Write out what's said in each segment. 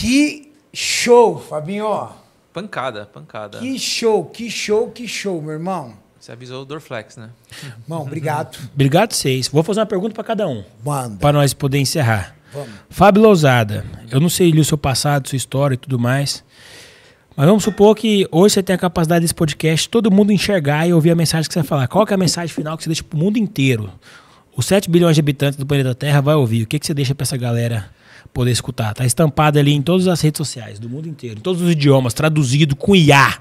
Que show, Fabinho. Pancada, pancada. Que show, que show, que show, meu irmão. Você avisou o Dorflex, né? Irmão, obrigado. Obrigado vocês. Vou fazer uma pergunta para cada um. Manda. Para nós poder encerrar. Vamos. Fábio Lousada, eu não sei o seu passado, sua história e tudo mais. Mas vamos supor que hoje você tem a capacidade desse podcast, todo mundo enxergar e ouvir a mensagem que você vai falar. Qual que é a mensagem final que você deixa pro mundo inteiro? Os 7 bilhões de habitantes do planeta Terra vai ouvir. O que, que você deixa para essa galera poder escutar? Tá estampado ali em todas as redes sociais do mundo inteiro, em todos os idiomas, traduzido com IA.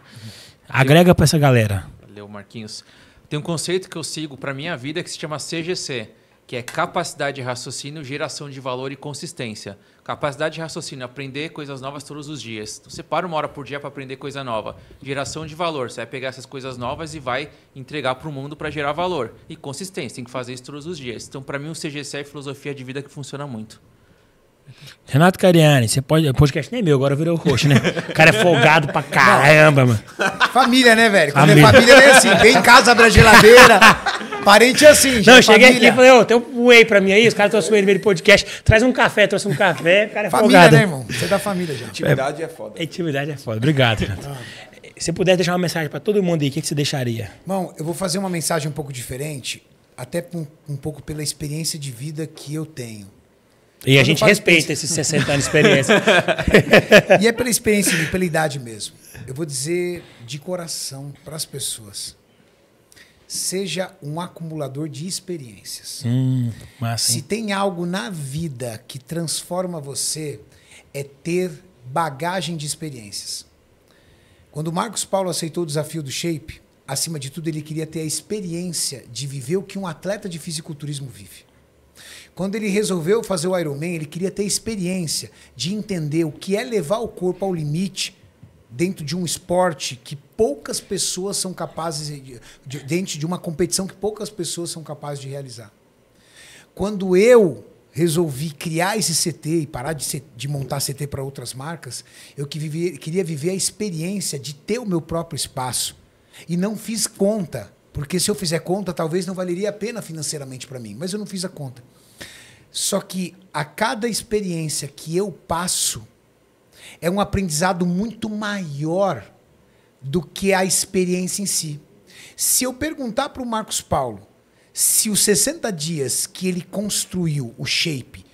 Agrega para essa galera. Valeu, Marquinhos. Tem um conceito que eu sigo para minha vida que se chama CGC, que é capacidade de raciocínio, geração de valor e consistência. Capacidade de raciocínio, aprender coisas novas todos os dias. Então, você para uma hora por dia para aprender coisa nova. Geração de valor, você vai pegar essas coisas novas e vai entregar para o mundo para gerar valor. E consistência, tem que fazer isso todos os dias. Então, para mim, o CGC é filosofia de vida que funciona muito. Renato Cariani, você pode. O podcast nem é meu, agora virou roxo, né? O cara é folgado pra caramba, mano. Família, né, velho? Quando Família. é família, é assim. Vem em casa, abre a geladeira. Parente é assim. Não, já eu cheguei aqui família. e falei, ô, tem um whey pra mim aí, os caras trouxeram whey no meio do podcast. Traz um café, trouxe um café, o cara é Família, folgado. né, irmão? Você é da família, gente. Intimidade é foda. Intimidade é foda. Obrigado, Renato. Se puder deixar uma mensagem pra todo mundo aí, o que, que você deixaria? Irmão, eu vou fazer uma mensagem um pouco diferente, até um, um pouco pela experiência de vida que eu tenho. E a gente respeita esses 60 anos de experiência. E é pela experiência pela idade mesmo. Eu vou dizer de coração para as pessoas. Seja um acumulador de experiências. hum, massa, Se tem algo na vida que transforma você, é ter bagagem de experiências. Quando Marcos Paulo aceitou o desafio do Shape, acima de tudo ele queria ter a experiência de viver o que um atleta de fisiculturismo vive. Quando ele resolveu fazer o Ironman, ele queria ter experiência de entender o que é levar o corpo ao limite dentro de um esporte que poucas pessoas são capazes de, de- dentro de uma competição que poucas pessoas são capazes de realizar. Quando eu resolvi criar esse CT e parar de, ser- de montar CT para outras marcas, eu que vivi- queria viver a experiência de ter o meu próprio espaço. E não fiz conta, porque se eu fizer conta, talvez não valeria a pena financeiramente para mim, mas eu não fiz a conta. Só que a cada experiência que eu passo é um aprendizado muito maior do que a experiência em si. Se eu perguntar para o Marcos Paulo se os 60 dias que ele construiu o shape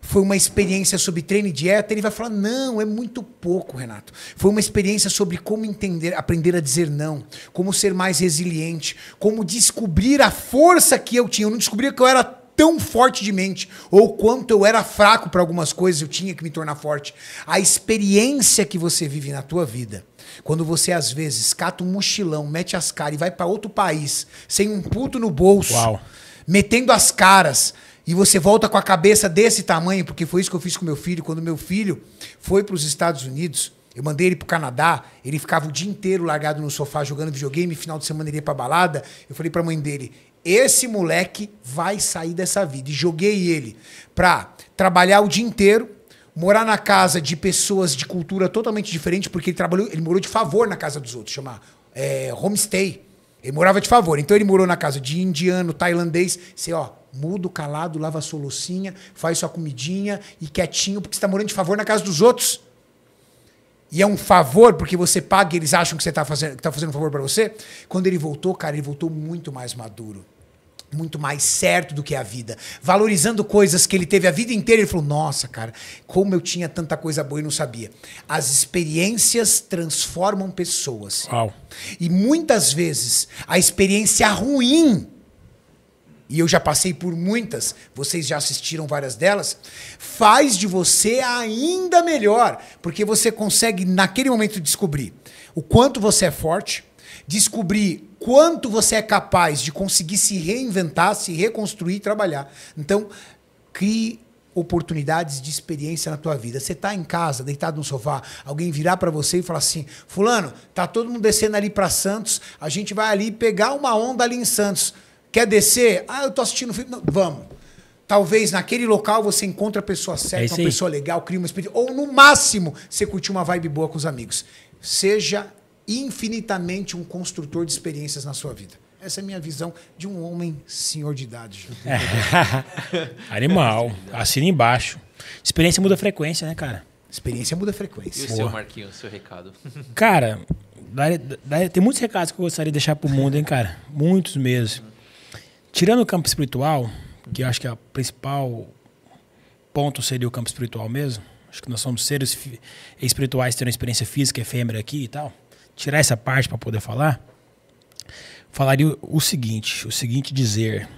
foi uma experiência sobre treino e dieta, ele vai falar: não, é muito pouco, Renato. Foi uma experiência sobre como entender, aprender a dizer não, como ser mais resiliente, como descobrir a força que eu tinha. Eu não descobria que eu era tão forte de mente, ou quanto eu era fraco para algumas coisas, eu tinha que me tornar forte. A experiência que você vive na tua vida, quando você às vezes cata um mochilão, mete as caras e vai para outro país, sem um puto no bolso, Uau. metendo as caras, e você volta com a cabeça desse tamanho, porque foi isso que eu fiz com meu filho, quando meu filho foi para os Estados Unidos, eu mandei ele pro Canadá, ele ficava o dia inteiro largado no sofá jogando videogame, final de semana ele ia pra balada. Eu falei pra mãe dele: esse moleque vai sair dessa vida. E joguei ele pra trabalhar o dia inteiro, morar na casa de pessoas de cultura totalmente diferente, porque ele trabalhou, ele morou de favor na casa dos outros, chama é, homestay. Ele morava de favor. Então ele morou na casa de indiano, tailandês. Você, ó, mudo, calado, lava sua loucinha, faz sua comidinha e quietinho, porque você tá morando de favor na casa dos outros e é um favor porque você paga e eles acham que você está fazendo, que tá fazendo um favor para você. Quando ele voltou, cara, ele voltou muito mais maduro. Muito mais certo do que a vida. Valorizando coisas que ele teve a vida inteira. Ele falou: Nossa, cara, como eu tinha tanta coisa boa e não sabia. As experiências transformam pessoas. Uau. E muitas vezes a experiência ruim, e eu já passei por muitas, vocês já assistiram várias delas, faz de você ainda melhor, porque você consegue naquele momento descobrir o quanto você é forte, descobrir quanto você é capaz de conseguir se reinventar, se reconstruir e trabalhar. Então, crie oportunidades de experiência na tua vida. Você tá em casa, deitado no sofá, alguém virar para você e falar assim: "Fulano, tá todo mundo descendo ali para Santos, a gente vai ali pegar uma onda ali em Santos. Quer descer? Ah, eu tô assistindo filme. Não, vamos. Talvez naquele local você encontre a pessoa É certa, isso uma pessoa legal, cria uma experiência. Ou no máximo, você curtir uma vibe boa com os amigos. Seja infinitamente um construtor de experiências na sua vida. Essa é a minha visão de um homem senhor de idade. Animal. Assina embaixo. Experiência muda a frequência, né, cara? Experiência muda a E frequência. o seu, Marquinhos, seu recado? Cara, daria- daria- tem muitos recados que eu gostaria de deixar pro mundo, hein, cara? Muitos mesmo. Tirando o campo espiritual, que eu acho que é o principal ponto seria o campo espiritual mesmo. Acho que nós somos seres espirituais tendo uma experiência física efêmera aqui e tal. Tirar essa parte para poder falar. Falaria o- seguinte, o seguinte dizer.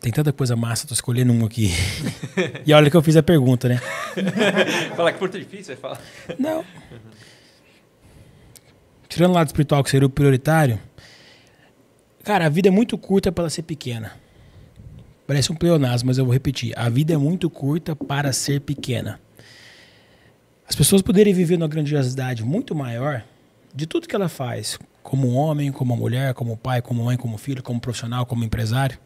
Tem tanta coisa massa, tô escolhendo um aqui. e olha que eu fiz a pergunta, né? Fala que porto difícil, vai falar. Não. Tirando o lado espiritual, que seria o prioritário, cara, a vida é muito curta para ela ser pequena. Parece um pleonasmo, mas eu vou repetir. A vida é muito curta para ser pequena. As pessoas poderem viver numa grandiosidade muito maior de tudo que ela faz, como homem, como mulher, como pai, como mãe, como filho, como profissional, como empresário.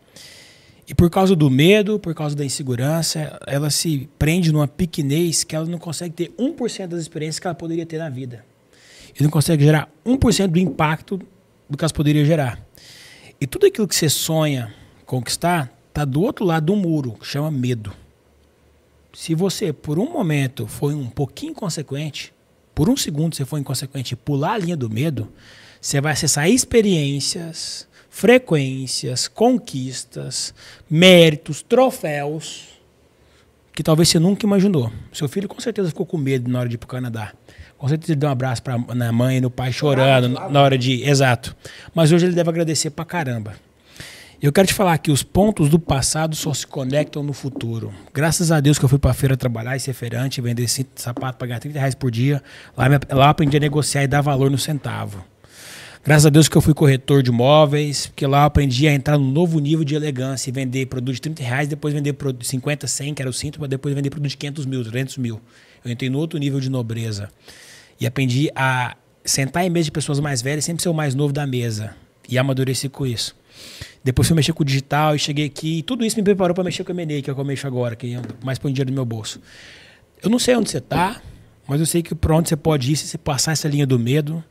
E por causa do medo, por causa da insegurança, ela se prende numa pequenez que ela não consegue ter 1% das experiências que ela poderia ter na vida. E não consegue gerar 1% do impacto do que elas poderiam gerar. E tudo aquilo que você sonha conquistar está do outro lado do muro, que chama medo. Se você, por um momento, foi um pouquinho inconsequente, por um segundo você foi inconsequente e pular a linha do medo, você vai acessar experiências, frequências, conquistas, méritos, troféus que talvez você nunca imaginou. Seu filho com certeza ficou com medo na hora de ir pro Canadá. Com certeza ele deu um abraço pra, na mãe e no pai chorando na hora de. Exato. Mas hoje ele deve agradecer pra caramba. Eu quero te falar que os pontos do passado só se conectam no futuro. Graças a Deus que eu fui pra feira trabalhar e ser feirante, vender cinto sapato, pagar 30 reais por dia. Lá, lá eu aprendi a negociar e dar valor no centavo. Graças a Deus que eu fui corretor de imóveis, porque lá eu aprendi a entrar num novo nível de elegância e vender produto de 30 reais, depois vender produto de 50, 100, que era o cinto, para depois vender produto de 500 mil, 300 mil. Eu entrei no outro nível de nobreza. E aprendi a sentar em mesa de pessoas mais velhas, sempre ser o mais novo da mesa. E amadureci com isso. Depois fui mexer com o digital e cheguei aqui. E tudo isso me preparou para mexer com o M&A, que é o que eu mexo agora, que é mais põe dinheiro no meu bolso. Eu não sei onde você está, mas eu sei que para onde você pode ir, se você passar essa linha do medo,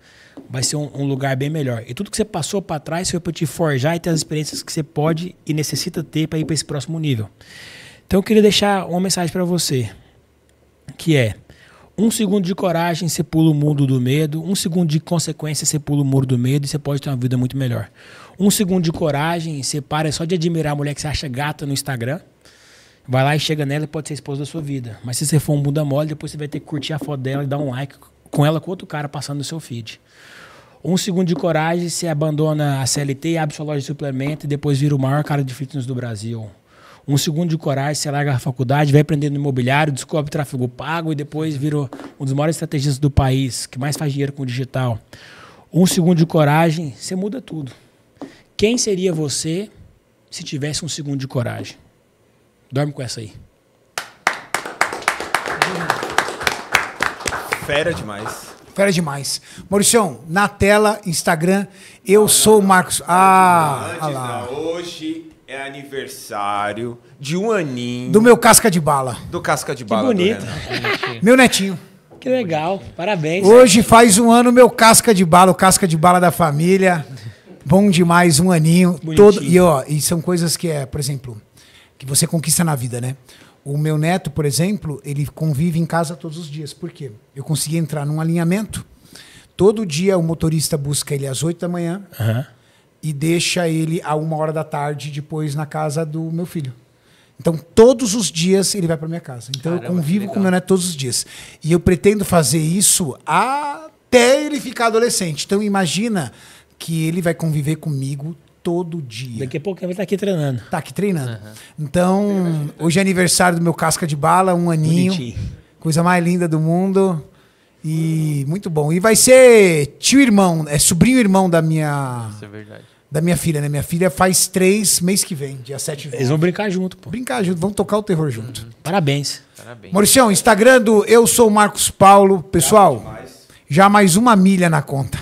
vai ser um, um lugar bem melhor. E tudo que você passou para trás foi para te forjar e ter as experiências que você pode e necessita ter para ir para esse próximo nível. Então eu queria deixar uma mensagem para você, que é um segundo de coragem, você pula o mundo do medo. Um segundo de consequência, você pula o muro do medo e você pode ter uma vida muito melhor. Um segundo de coragem, você para só de admirar a mulher que você acha gata no Instagram. Vai lá e chega nela e pode ser a esposa da sua vida. Mas se você for um bunda mole, depois você vai ter que curtir a foto dela e dar um like com ela com outro cara passando no seu feed. Um segundo de coragem, você abandona a CLT abre sua loja de suplemento e depois vira o maior cara de fitness do Brasil. Um segundo de coragem, você larga a faculdade, vai aprender no imobiliário, descobre tráfego pago e depois vira um dos maiores estrategistas do país, que mais faz dinheiro com o digital. Um segundo de coragem, você muda tudo. Quem seria você se tivesse um segundo de coragem? Dorme com essa aí. Fera demais. Fera demais. Mauricião, na tela, Instagram, eu sou o Marcos. Ah, lá. não, hoje é aniversário de um aninho Do meu casca de bala. do Casca de Que Bala. do bonito. Meu netinho. Que legal. Parabéns. Hoje faz um ano meu casca de bala, o casca de bala da família. Bom demais, um aninho. Bonitinho. Todo, e, ó, e são coisas que é, por exemplo, que você conquista na vida, né? O meu neto, por exemplo, ele convive em casa todos os dias. Por quê? Eu consegui entrar num alinhamento. Todo dia o motorista busca ele às 8 da manhã Aham. e deixa ele a uma hora da tarde depois na casa do meu filho. Então, todos os dias ele vai para minha casa. Então, eu Caramba, que convivo com meu neto todos os dias. E eu pretendo fazer isso até ele ficar adolescente. Então, imagina que ele vai conviver comigo todo dia. Daqui a pouco ele vai estar aqui treinando. Tá aqui treinando. Então, hoje é aniversário do meu casca de bala, um aninho. Bonitinho. Coisa mais linda do mundo. E muito bom. E vai ser tio irmão, é sobrinho irmão da minha Isso é verdade. da minha filha, né? Minha filha faz três mês que vem, dia 7 de Eles vão brincar junto, pô. Brincar junto, vamos tocar o terror junto. Parabéns. Parabéns. Mauricião, Instagram do Eu Sou Marcos Paulo. Pessoal, já mais uma milha na conta.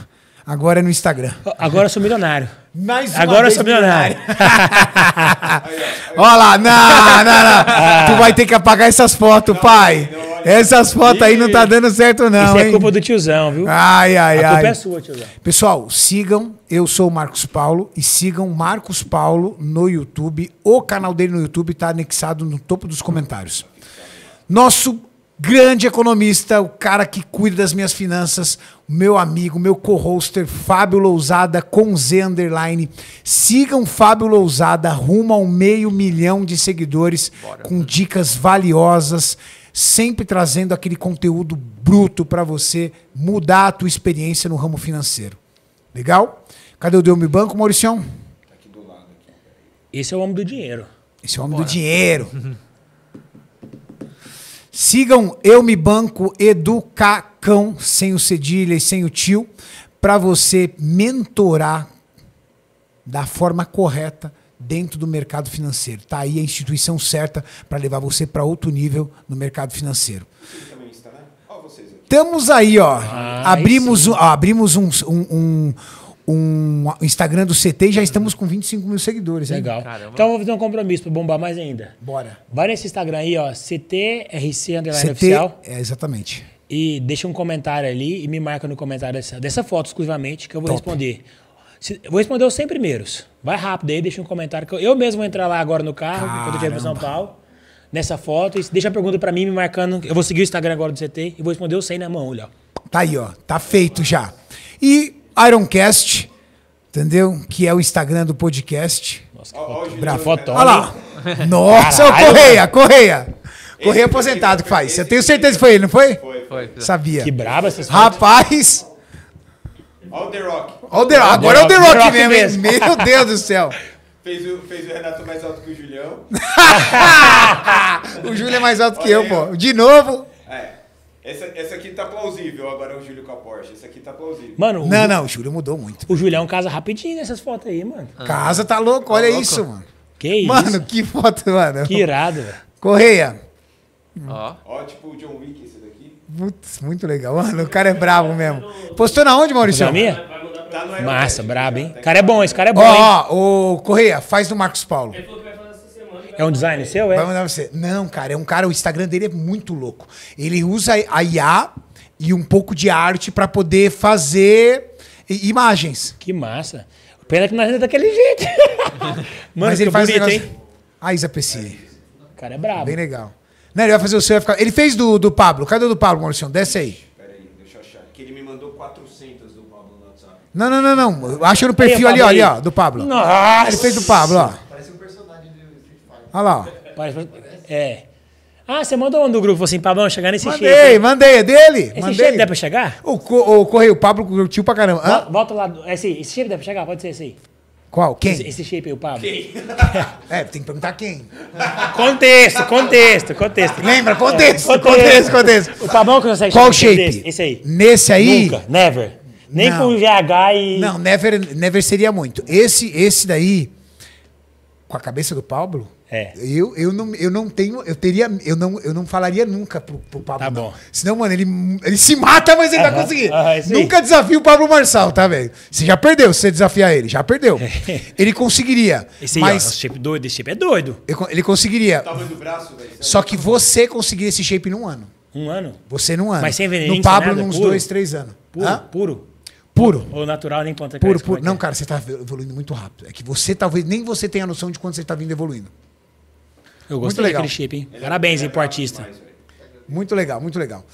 Agora é no Instagram. Agora eu sou milionário. Mais uma Agora eu sou milionário. Olha lá, não, não, não. Tu vai ter que apagar essas fotos, pai. Essas fotos aí não tá dando certo, não, Isso é hein? culpa do tiozão, viu? Ai, ai, a culpa ai. é sua, tiozão. Pessoal, sigam, eu sou o Marcos Paulo e sigam Marcos Paulo no YouTube. O canal dele no YouTube está anexado no topo dos comentários. Nosso grande economista, o cara que cuida das minhas finanças, o meu amigo, meu co-hoster, Fábio Lousada, com Z underline. Sigam Fábio Lousada, rumo a um meio milhão de seguidores, com dicas valiosas, sempre trazendo aquele conteúdo bruto para você mudar a tua experiência no ramo financeiro. Legal? Cadê o Deu Me Banco, Mauricião? Esse é o homem do dinheiro. Esse é o homem do dinheiro. Sigam Eu Me Banco Educacão, sem o cedilha e sem o tio, para você mentorar da forma correta dentro do mercado financeiro. Tá aí a instituição certa para levar você para outro nível no mercado financeiro. Está, né? Estamos aí, ó. Ah, abrimos um, ó, abrimos um, um, um, um Instagram do CT e já estamos com 25 mil seguidores. hein? Legal. Caramba. Então eu vou fazer um compromisso para bombar mais ainda. Bora. Vai nesse Instagram aí, ó, CTRC Underline CT, Oficial. é, exatamente. E deixa um comentário ali e me marca no comentário dessa, dessa foto exclusivamente que eu vou Top. responder. Se- eu vou responder os 100 primeiros. Vai rápido aí, deixa um comentário. Que eu, eu mesmo vou entrar lá agora no carro, quando eu estiver para São Paulo, nessa foto. E deixa a pergunta para mim, me marcando. Eu vou seguir o Instagram agora do CT e vou responder os 100 na mão, olha. ó. Tá aí, ó. Tá feito já. E Ironcast, entendeu? Que é o Instagram do podcast. Nossa, que Ó, ó, o foto. Olha lá. Nossa, Caralho, Correia, Correia. Correia Esse aposentado que faz. Eu tenho certeza que foi ele, não foi? Foi, Foi. Sabia. Que braba essas. Rapaz. Ó o The Rock. Ó o The Rock. Agora é o The The Rock, Rock mesmo, hein? mesmo. Meu Deus do céu. Fez o, fez o Renato mais alto que o Julião. o Júlio é mais alto que Olha eu, aí, pô. De novo. É. Essa, essa aqui tá plausível, agora é o Júlio com a Porsche. Essa aqui tá plausível. Mano, o, Não, não, o Júlio mudou muito. o Julião casa rapidinho nessas fotos aí, mano. Casa tá louco, olha louco. isso, mano. Que isso? Mano, que foto, mano. Que irado, velho. Correia. Ó. Ó, tipo o John Wick esse daqui. Putz, muito legal. Mano, o cara é bravo mesmo. Postou na onde, Maurício? Na minha? Tá no Massa, brabo, hein? tá? cara é bom, esse cara é bom, Ó, ó, o Correia, faz do Marcos Paulo. É um design seu, é? Vai mandar você. Não, cara, é um cara, o Instagram dele é muito louco. Ele usa a IA e um pouco de arte pra poder fazer imagens. Que massa. Pena que nós é daquele jeito. Mano, Mas ele faz bonito, um negócio... hein? Ah, Isa Pessi. O cara é brabo. Bem legal. Não, ele vai fazer o seu. vai ficar- Ele fez do, do Pablo. Cadê o do Pablo, Maurício? Desce aí. Pera aí, deixa eu achar. Que ele me mandou 400 do Pablo no WhatsApp. Não, não, não, não. Acha no perfil Aí, ali, ó, ali, ó, do Pablo. Nossa! Ele fez do Pablo, ó. Olha lá, É. Ah, você mandou um do grupo, falou assim, Pablão, chegar nesse shape. Mandei, mandei, é dele. Esse mandei. shape dá pra chegar? O, co- o Correio, o Pablo curtiu pra caramba. Hã? Vol- Volta lá. do- Esse, esse shape dá pra chegar? Pode ser esse aí. Qual? Quem? Esse, esse shape aí, o Pablo. É, tem que perguntar quem. Contexto, contexto, contexto. Lembra? Contexto, É, contexto, contexto. O Pablão que consegue Qual shape? desse, Esse aí. Nesse aí. Nunca, never. Nem Não. com GH e... Não, never, never seria muito. Esse, esse daí, com a cabeça do Pablo, É. eu, eu, não, eu não tenho, eu teria, eu não, eu não falaria nunca pro, pro Pablo. Tá não. bom. Senão, mano, ele, ele se mata, mas ele vai Aham, conseguir. aham, isso aí. nunca desafia o Pablo Marçal, tá, velho? Você já perdeu se você desafiar ele, já perdeu. ele conseguiria. Esse aí, ó, mas esse shape doido, esse shape é doido. ele con- ele conseguiria. Tamanho do braço, velho. Só que você conseguiria esse shape num ano. Um ano. Você num ano. Mas sem veneno, No Pablo, nada, nos puro? dois, três anos. Puro, Hã? puro. Puro. Ou natural, nem conta. Puro, puro. como é Não, que é? cara, você tá evoluindo muito rápido. É que você talvez nem você tenha noção de quanto você tá vindo evoluindo. Eu gostei legal. daquele shape, hein? Parabéns, hein, pro artista. Muito legal, muito legal.